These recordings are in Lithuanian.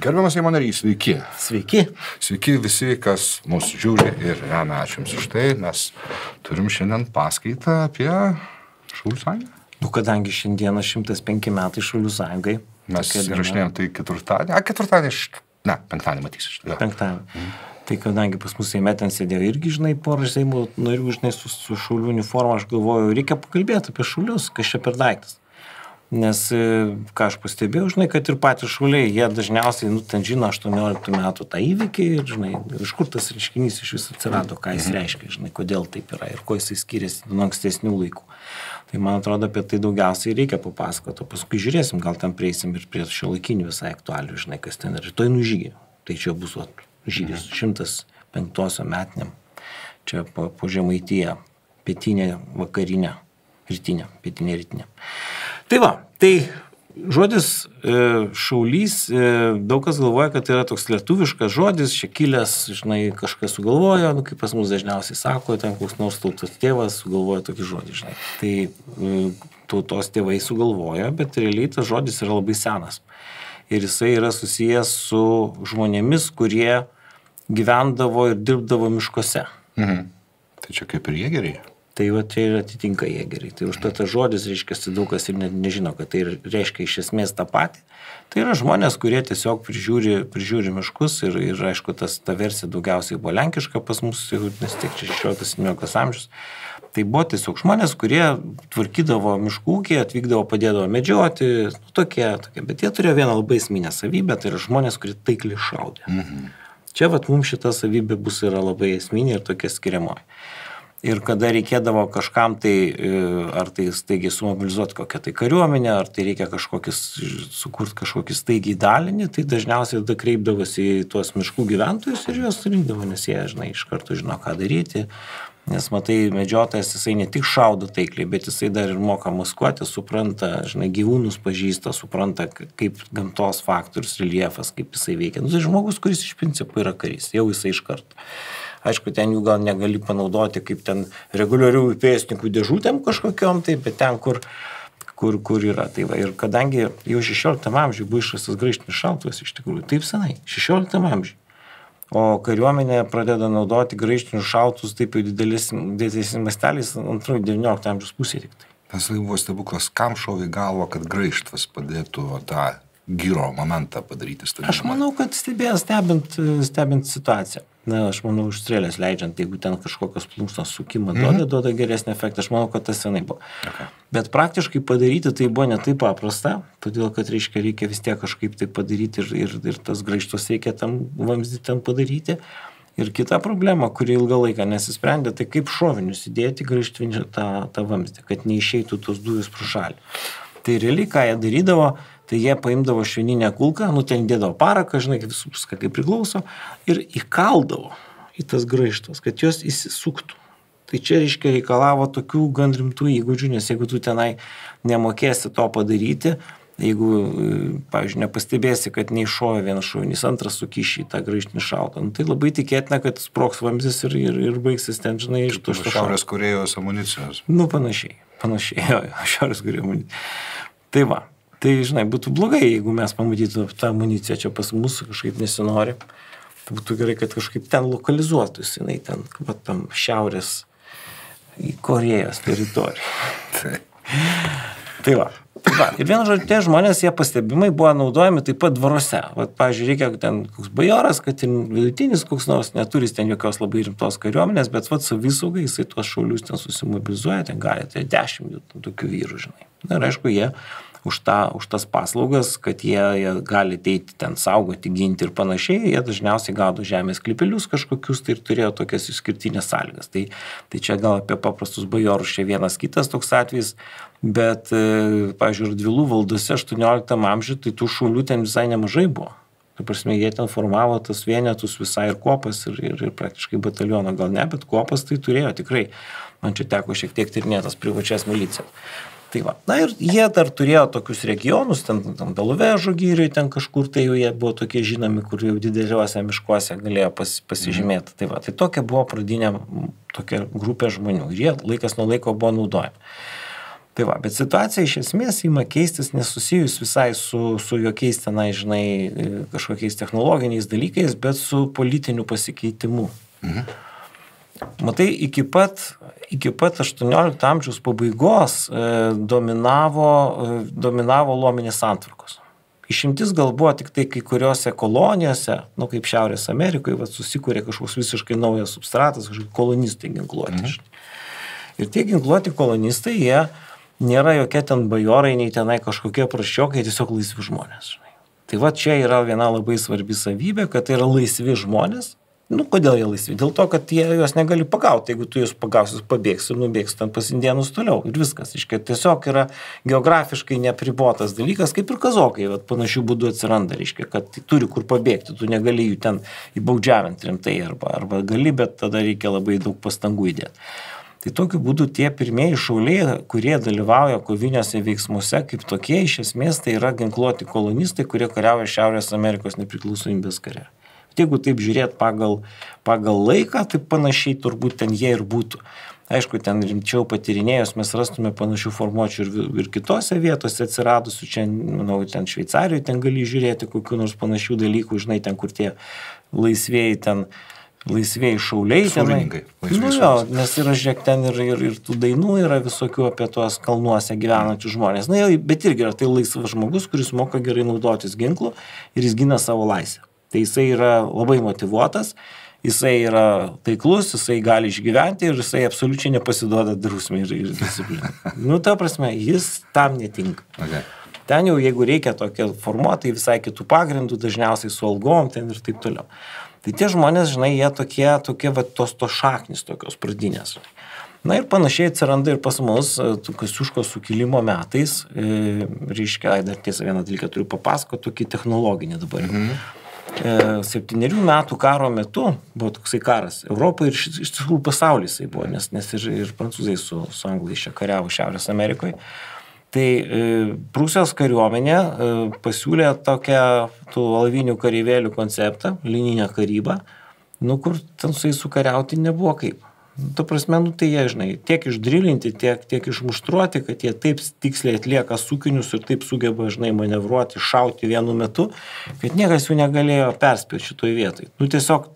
Gerbiamas Seimo narys, sveiki. Sveiki. Sveiki visi, kas mūsų žiūri ir remia. Ačiū Jums už tai. Mes turim šiandien paskaitą apie Šaulių sąjungą. Nu, kadangi šiandieną 105 metai Šaulių sąjungai. Mes įrašinėjom tai ketvirtadienį. A, ketvirtadienį aš... Ne, penktadienį matysiu. Ja. Penktadienį. Mhm. Tai kadangi pas mus Seime ten sėdėjo irgi, žinai, porą Seimo narių, žinai, su, su šaulių uniforma, aš galvoju, reikia pakalbėti apie šaulius, kas čia per daiktas. Nes, e, ką aš pastebėjau, žinai, kad ir patys šauliai, jie dažniausiai, nu, ten žino 18 metų tą įvykį ir, žinai, iš kur tas reiškinys iš vis atsirado, ką jis reiškia, žinai, kodėl taip yra ir kuo jisai skiriasi nuo ankstesnių laikų. Tai man atrodo, apie tai daugiausiai reikia papasakoti, o paskui žiūrėsim, gal ten prieisim ir prie šio laikinių visai aktualių, žinai, kas ten yra. Rytoj nužygė. Tai čia bus o, žygis 105 metiniam. Čia po, po žemaityje, pietinė, vakarinė, rytinė, pietinė, rytinė. Tai va, tai žodis e, šaulys, e, daug kas galvoja, kad tai yra toks lietuviškas žodis, čia kilęs, žinai, kažkas sugalvojo, nu, kaip pas mus dažniausiai sako, ten koks nors tautos tėvas sugalvojo tokį žodį, žinai. Tai e, tautos tėvai sugalvojo, bet realiai tas žodis yra labai senas. Ir jisai yra susijęs su žmonėmis, kurie gyvendavo ir dirbdavo miškuose. Mhm. Tai čia kaip ir jėgeriai. Tai va čia ir atitinka jėgeriai. Tai užtat tas žodis, reiškia, daug kas ir net nežino, kad tai reiškia iš esmės tą patį. Tai yra žmonės, kurie tiesiog prižiūri, prižiūri miškus ir, ir aišku, tas, ta versija daugiausiai buvo lenkiška pas mus, nes tiek 16-17 amžius. Tai buvo tiesiog žmonės, kurie tvarkydavo miškų ūkį, atvykdavo, padėdavo medžioti, nu, tokie, tokie, bet jie turėjo vieną labai esminę savybę, tai yra žmonės, kurie taikliai šaudė. Mhm. Čia vat mums šita savybė bus yra labai esminė ir tokia skiriamoji ir kada reikėdavo kažkam tai e, ar tai staigiai sumobilizuoti kokią tai kariuomenę, ar tai reikia kažkokis, sukurti kažkokį staigiai dalinį, tai dažniausiai tada kreipdavosi į tuos miškų gyventojus ir juos rinkdavo, nes jie, žinai, iš karto žino, ką daryti. Nes matai, medžiotojas jisai ne tik šaudo taikliai, bet jisai dar ir moka maskuoti, supranta, žinai, gyvūnus pažįsta, supranta, kaip gamtos faktorius, reliefas, kaip jisai veikia. Nu, tai žmogus, kuris iš principo yra karys, jau jisai iš karto. Aišku, ten jų gal negali panaudoti kaip ten reguliarių pėsnikų dėžutėm kažkokiam, tai, bet ten, kur, kur, kur yra. Tai va, ir kadangi jau 16 amžiuje buvo išrastas graištinis šautuvas, iš tikrųjų, taip senai, 16 amžiuje. O kariuomenė pradeda naudoti graištinius šautus taip jau didelis, didelis masteliais antrojo 19 amžiaus pusėje tik tai. Tas lai buvo stebuklas, kam šovė galvo, kad graištvas padėtų tą gyro momentą padaryti stadioną. Aš manau, kad stebėjo stebint, stebint situaciją na aš manau už strėlės leidžiant jeigu ten kažkokios plunksnos sukimą duoda mhm. duoda geresnį efektą aš manau kad tas senai buvo okay. bet praktiškai padaryti tai buvo ne taip paprasta todėl kad reiškia reikia vis tiek kažkaip tai padaryti ir ir ir tas graižtus reikia tam vamzdį ten padaryti ir kita problema kuri ilgą laiką nesisprendė tai kaip šovinius įdėti graižtvinį tą tą vamzdį kad neišeitų tos dujos pro šalį tai realiai ką jie darydavo tai jie paimdavo švininę kulką, nu ten dėdavo paraką, žinai, visų viską kaip priklauso, ir įkaldavo į tas graištas, kad jos įsisuktų. Tai čia, reiškia, reikalavo tokių gan rimtų įgūdžių, nes jeigu tu tenai nemokėsi to padaryti, jeigu, pavyzdžiui, nepastebėsi, kad neiššovė vienas šovinys, antras sukiši į tą graižtinį šautą, nu, tai labai tikėtina, kad sproks vamzdis ir, ir, ir baigsis ten, žinai, iš to šito. Šiaurės Korejos amunicijos. Nu, panašiai, panašiai, jo, Šiaurės Korejos amunicijos. Tai va, Tai, žinai, būtų blogai, jeigu mes pamatytume tą amuniciją čia pas mus kažkaip nesinori. Tai būtų gerai, kad kažkaip ten lokalizuotųsi, jinai ten, va, tam šiaurės į Korejos teritoriją. Tai va. Tai va. Ir vienu žodžiu, tie žmonės, jie pastebimai buvo naudojami taip pat dvaruose. Vat, pavyzdžiui, reikia ten koks bajoras, kad ir vidutinis koks nors neturi ten jokios labai rimtos kariuomenės, bet vat savisaugai jisai tuos šaulius ten susimobilizuoja, ten gali, tai dešimt tokių vyrų, žinai. Na ir aišku, jie už, tą, už tas paslaugas, kad jie, jie gali ateiti ten saugoti, ginti ir panašiai, jie dažniausiai gaudo žemės klipelius kažkokius tai ir turėjo tokias išskirtinės sąlygas. Tai, tai čia gal apie paprastus bajorus čia vienas kitas toks atvejis, bet, e, pažiūrėjau, Radvilų valdose 18 amžiuje tai tų šaulių ten visai nemažai buvo. Ta prasme, jie ten formavo tas vienetus visai ir kopas, ir, ir, ir praktiškai batalioną, gal ne, bet kopas tai turėjo tikrai. Man čia teko šiek tiek tyrinėtas privačias milicijas. Tai va. Na ir jie dar turėjo tokius regionus, ten, ten Beluvežo gyriui, ten kažkur tai jau jie buvo tokie žinomi, kur jau dideliuose miškuose galėjo pas, pasižymėti. Mhm. Tai va, tai tokia buvo pradinė tokia grupė žmonių ir jie laikas nuo laiko buvo naudojami. Tai va, bet situacija iš esmės įma keistis nesusijus visai su, su jokiais tenai, žinai, kažkokiais technologiniais dalykais, bet su politiniu pasikeitimu. Mhm. Matai, iki pat, iki pat 18 amžiaus pabaigos e, dominavo, e, dominavo lominės santvarkos. Išimtis gal buvo tik tai kai kuriuose kolonijose, nu kaip Šiaurės Amerikoje, va, susikūrė kažkoks visiškai naujas substratas, kažkokie kolonistai ginkluoti. Mhm. Ir tie ginkluoti kolonistai, jie nėra jokie ten bajorai, nei tenai kažkokie praščiokai, tiesiog laisvi žmonės. Žinai. Tai va čia yra viena labai svarbi savybė, kad tai yra laisvi žmonės. Nu, kodėl jie laisvi? Dėl to, kad jie juos negali pagauti. Jeigu tu juos pagausi, pabėgsi ir nubėgsi ten pas indienus toliau. Ir viskas. Iškai tiesiog yra geografiškai nepribotas dalykas, kaip ir kazokai. Vat, panašių būdų atsiranda. Reiškia, kad turi kur pabėgti. Tu negali jų ten įbaudžiavinti rimtai arba, arba gali, bet tada reikia labai daug pastangų įdėti. Tai tokiu būdu tie pirmieji šauliai, kurie dalyvauja koviniuose veiksmuose, kaip tokie, iš esmės tai yra ginkluoti kolonistai, kurie kariauja Šiaurės Amerikos nepriklausomybės kare. Bet jeigu taip žiūrėt pagal, pagal laiką, tai panašiai turbūt ten jie ir būtų. Aišku, ten rimčiau patyrinėjus mes rastume panašių formuočių ir, ir kitose vietose atsiradusių, čia, manau, ten Šveicarijoje ten gali žiūrėti kokiu nors panašių dalykų, žinai, ten kur tie laisvėjai ten laisvėjai šauliai. Šaulininkai. Nu jo, nes yra, žiūrėk, ten ir, ir, ir tų dainų yra visokių apie tuos kalnuose gyvenančius žmonės. Na, bet irgi yra tai laisvas žmogus, kuris moka gerai naudotis ginklu ir jis gina savo laisvę. Tai jisai yra labai motivuotas, jisai yra taiklus, jisai gali išgyventi ir jisai absoliučiai nepasiduoda drausmė ir, ir disciplinai. nu, ta prasme, jis tam netinka. Okay. Ten jau, jeigu reikia tokia formuoti, tai visai kitų pagrindų, dažniausiai su algom ten ir taip toliau. Tai tie žmonės, žinai, jie tokie, tokie va, tos tos šaknis tokios pradinės. Na ir panašiai atsiranda ir pas mus, e, Kasiuško sukilimo metais, e, reiškia, dar tiesą vieną dalyką turiu papasakoti, tokį technologinį dabar. Mhm. E, septyniarių metų karo metu buvo toksai karas Europoje ir iš tikrųjų pasaulis jisai buvo, nes, nes ir, ir prancūzai su, su anglais čia kariavo Šiaurės Amerikoje. Tai e, Prūsijos kariuomenė e, pasiūlė tokią tų alvinių kareivėlių konceptą, lininę karybą, nu kur ten su jais sukariauti nebuvo kaip. Tu prasme, nu tai jie, žinai, tiek išdrilinti, tiek, tiek išmuštruoti, kad jie taip tiksliai atlieka sukinius ir taip sugeba, žinai, manevruoti, šauti vienu metu, kad niekas jų negalėjo perspėti šitoj vietoj. Nu tiesiog,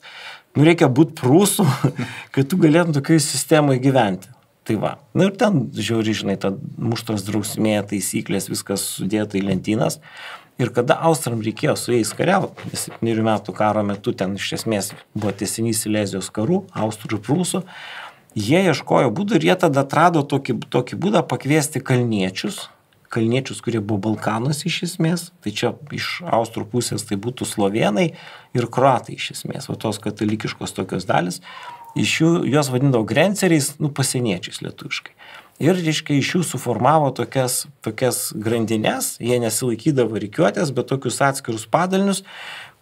nu reikia būti prūsų, kad tu galėtum tokiai sistemai gyventi. Tai va. Na ir ten, žiūri, žinai, ta muštras drausmė, taisyklės, viskas sudėta į lentynas. Ir kada Austram reikėjo su jais kariauti, nes 7 metų karo metu ten iš esmės buvo tiesinys Silezijos karų, Austrų ir Prūsų, jie ieškojo būdų ir jie tada atrado tokį, tokį būdą pakviesti kalniečius, kalniečius, kurie buvo Balkanos iš esmės, tai čia iš Austrų pusės tai būtų slovenai ir kroatai iš esmės, o tos katalikiškos tokios dalis, iš jų juos vadindavo grenceriais, nu, pasieniečiais lietuviškai. Ir, reiškia, iš jų suformavo tokias, tokias grandinės, jie nesilaikydavo reikiuotės, bet tokius atskirus padalinius,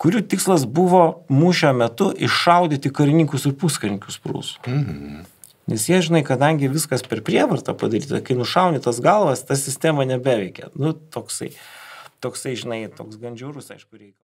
kurių tikslas buvo mūšio metu iššaudyti karininkus ir puskarininkus prūsų. Mhm. Nes jie, žinai, kadangi viskas per prievartą padaryta, kai nušauni tas galvas, ta sistema nebeveikia. Nu, toksai, toksai, žinai, toks gandžiūrus, aišku, reikia.